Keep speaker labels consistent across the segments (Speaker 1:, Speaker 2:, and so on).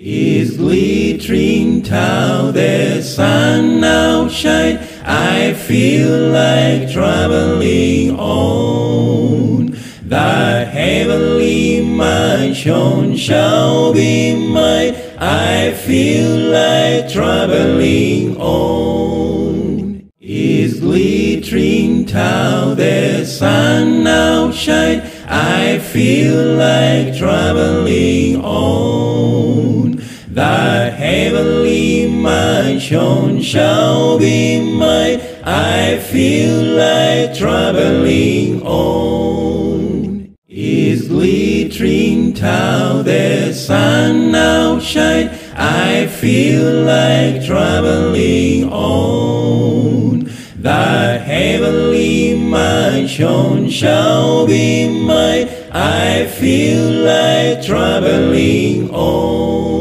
Speaker 1: Is glittering town, the sun now shine. I feel like traveling on. The heavenly mansion shall be mine. I feel like traveling on. Is glittering town, the sun now shine. I feel like traveling on. The heavenly mansion shall be mine. I feel like traveling on. Is glittering town, the sun now shine. I feel like traveling on. The heavenly mansion shall be mine. I feel like traveling on.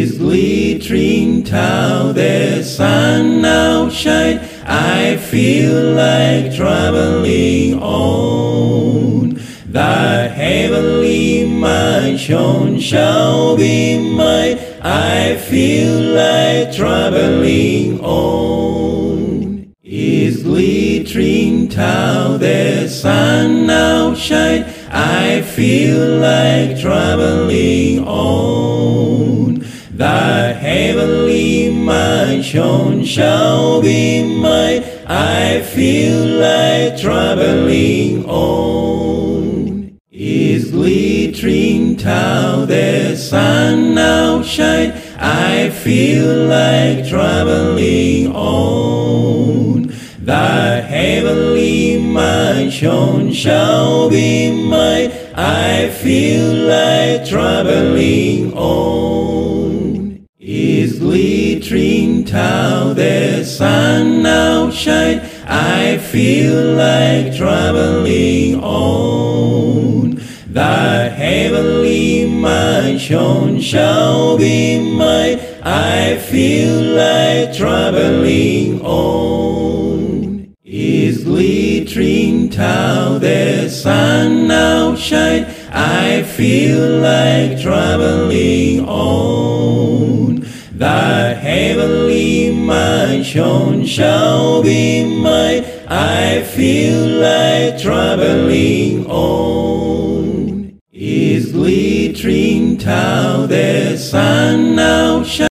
Speaker 1: Is glittering town, the sun now shine. I feel like traveling on. The heavenly mansion shall be mine. I feel like traveling on. Is glittering town, the sun now shine. I feel like traveling on. Heavenly mansion shall be mine. I feel like traveling on. Is glittering town, the sun now shine. I feel like traveling on. The heavenly mansion shall be mine. I feel like traveling on. Sun now shine. I feel like traveling on. The heavenly mansion shall be mine. I feel like traveling on. Is glittering town, the sun now shine. I feel like traveling on. The heavenly mansion shall be mine. I feel like traveling on. Is glittering town, the sun now shine.